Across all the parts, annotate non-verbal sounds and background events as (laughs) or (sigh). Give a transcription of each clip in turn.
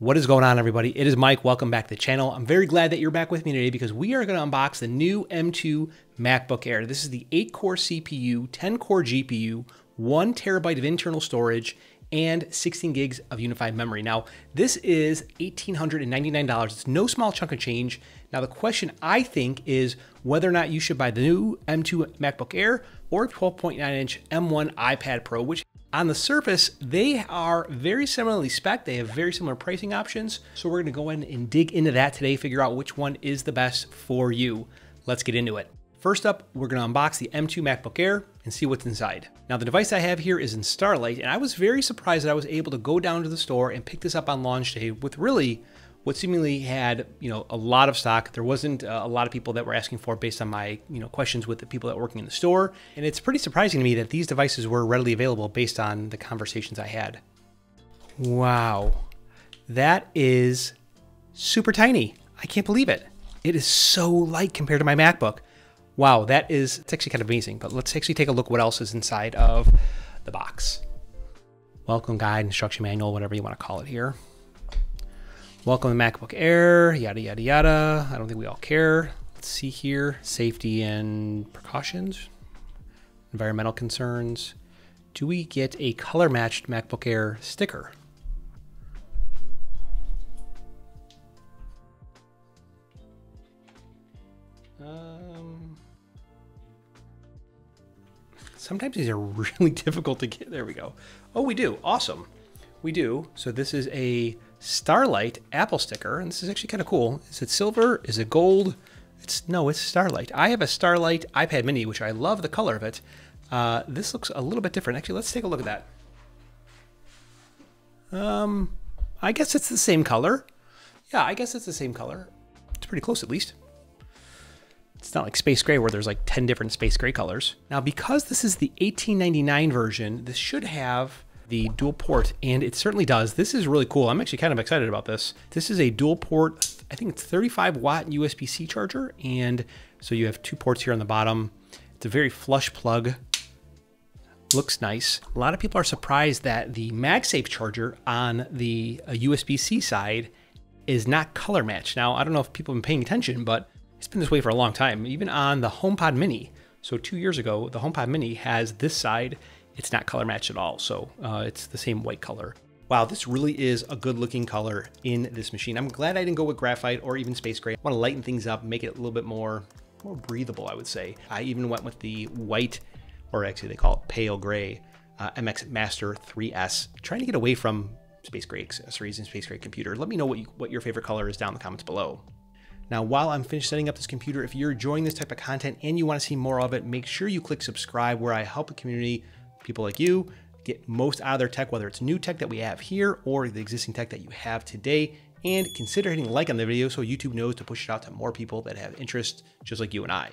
What is going on, everybody? It is Mike. Welcome back to the channel. I'm very glad that you're back with me today because we are going to unbox the new M2 MacBook Air. This is the 8 core CPU, 10 core GPU, 1 terabyte of internal storage, and 16 gigs of unified memory. Now, this is $1,899. It's no small chunk of change. Now, the question I think is whether or not you should buy the new M2 MacBook Air or 12.9 inch M1 iPad Pro, which on the surface, they are very similarly spec. They have very similar pricing options. So we're gonna go in and dig into that today, figure out which one is the best for you. Let's get into it. First up, we're gonna unbox the M2 MacBook Air and see what's inside. Now the device I have here is in Starlight, and I was very surprised that I was able to go down to the store and pick this up on launch day with really what seemingly had you know a lot of stock. There wasn't uh, a lot of people that were asking for based on my you know questions with the people that were working in the store, and it's pretty surprising to me that these devices were readily available based on the conversations I had. Wow, that is super tiny. I can't believe it. It is so light compared to my MacBook. Wow, that is it's actually kind of amazing. But let's actually take a look what else is inside of the box. Welcome guide, instruction manual, whatever you want to call it here. Welcome to MacBook Air, yada, yada, yada. I don't think we all care. Let's see here. Safety and precautions, environmental concerns. Do we get a color matched MacBook Air sticker? Um, sometimes these are (laughs) really difficult to get. There we go. Oh, we do. Awesome. We do. So this is a Starlight Apple sticker, and this is actually kind of cool. Is it silver? Is it gold? It's no, it's Starlight. I have a Starlight iPad Mini, which I love the color of it. Uh, this looks a little bit different. Actually, let's take a look at that. Um, I guess it's the same color. Yeah, I guess it's the same color. It's pretty close, at least. It's not like space gray where there's like 10 different space gray colors. Now, because this is the 1899 version, this should have the dual port, and it certainly does. This is really cool. I'm actually kind of excited about this. This is a dual port, I think it's 35 watt USB-C charger, and so you have two ports here on the bottom. It's a very flush plug. Looks nice. A lot of people are surprised that the MagSafe charger on the uh, USB-C side is not color matched. Now, I don't know if people have been paying attention, but it's been this way for a long time. Even on the HomePod Mini, so two years ago, the HomePod Mini has this side it's not color matched at all. So uh, it's the same white color. Wow, this really is a good looking color in this machine. I'm glad I didn't go with graphite or even space gray. I want to lighten things up, make it a little bit more, more breathable, I would say. I even went with the white, or actually they call it pale gray, uh, MX Master 3S, trying to get away from space gray accessories and space gray computer. Let me know what, you, what your favorite color is down in the comments below. Now, while I'm finished setting up this computer, if you're enjoying this type of content and you want to see more of it, make sure you click subscribe where I help the community people like you get most out of their tech, whether it's new tech that we have here or the existing tech that you have today. And consider hitting like on the video so YouTube knows to push it out to more people that have interest just like you and I.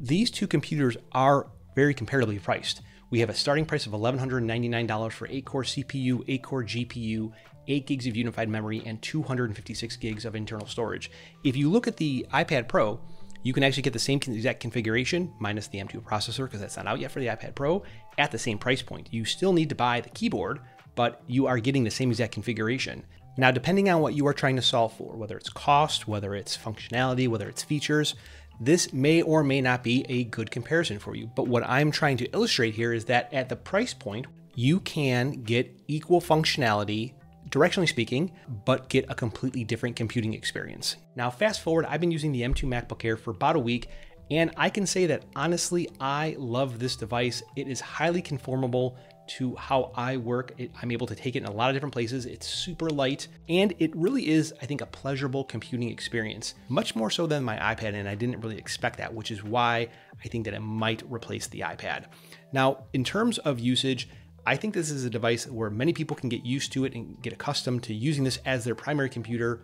These two computers are very comparatively priced. We have a starting price of $1,199 for 8 core CPU, 8 core GPU, 8 gigs of unified memory, and 256 gigs of internal storage. If you look at the iPad Pro, you can actually get the same exact configuration minus the M2 processor because that's not out yet for the iPad Pro at the same price point. You still need to buy the keyboard, but you are getting the same exact configuration. Now, depending on what you are trying to solve for, whether it's cost, whether it's functionality, whether it's features, this may or may not be a good comparison for you. But what I'm trying to illustrate here is that at the price point, you can get equal functionality directionally speaking, but get a completely different computing experience. Now, fast forward, I've been using the M2 MacBook Air for about a week, and I can say that honestly, I love this device. It is highly conformable to how I work. It, I'm able to take it in a lot of different places. It's super light, and it really is, I think, a pleasurable computing experience, much more so than my iPad, and I didn't really expect that, which is why I think that it might replace the iPad. Now, in terms of usage, I think this is a device where many people can get used to it and get accustomed to using this as their primary computer,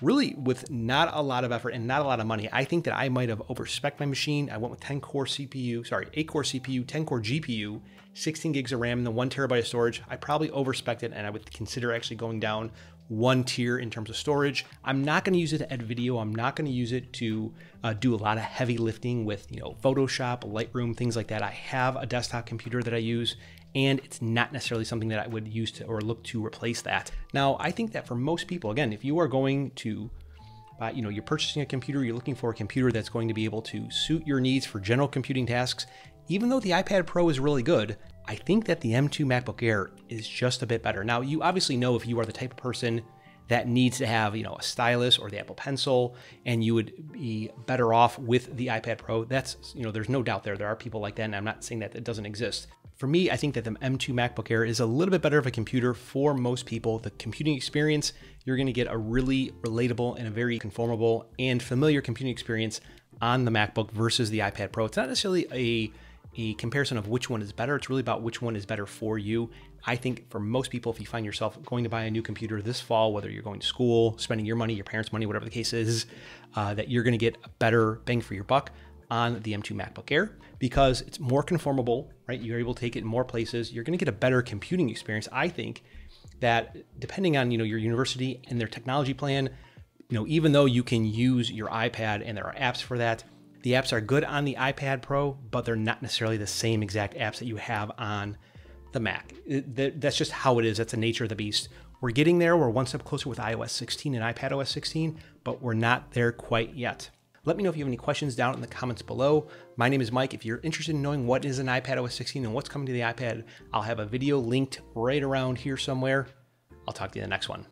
really with not a lot of effort and not a lot of money. I think that I might have overspec my machine. I went with 10 core CPU, sorry, 8 core CPU, 10 core GPU, 16 gigs of RAM, and the one terabyte of storage. I probably overspec it and I would consider actually going down one tier in terms of storage. I'm not going to use it to edit video. I'm not going to use it to uh, do a lot of heavy lifting with, you know, Photoshop, Lightroom, things like that. I have a desktop computer that I use and it's not necessarily something that I would use to or look to replace that. Now, I think that for most people, again, if you are going to you know, you're purchasing a computer, you're looking for a computer that's going to be able to suit your needs for general computing tasks. Even though the iPad Pro is really good, I think that the M2 MacBook Air is just a bit better. Now, you obviously know if you are the type of person that needs to have, you know, a stylus or the Apple Pencil, and you would be better off with the iPad Pro. That's, you know, there's no doubt there. There are people like that, and I'm not saying that it doesn't exist. For me, I think that the M2 MacBook Air is a little bit better of a computer for most people. The computing experience, you're going to get a really relatable and a very conformable and familiar computing experience on the MacBook versus the iPad Pro. It's not necessarily a a comparison of which one is better. It's really about which one is better for you. I think for most people, if you find yourself going to buy a new computer this fall, whether you're going to school, spending your money, your parents' money, whatever the case is, uh, that you're going to get a better bang for your buck on the M2 MacBook Air because it's more conformable, right? You're able to take it in more places. You're going to get a better computing experience. I think that depending on you know your university and their technology plan, you know even though you can use your iPad and there are apps for that, the apps are good on the iPad Pro, but they're not necessarily the same exact apps that you have on the Mac. That's just how it is. That's the nature of the beast. We're getting there. We're one step closer with iOS 16 and iPad OS 16, but we're not there quite yet. Let me know if you have any questions down in the comments below. My name is Mike. If you're interested in knowing what is an iPad OS 16 and what's coming to the iPad, I'll have a video linked right around here somewhere. I'll talk to you in the next one.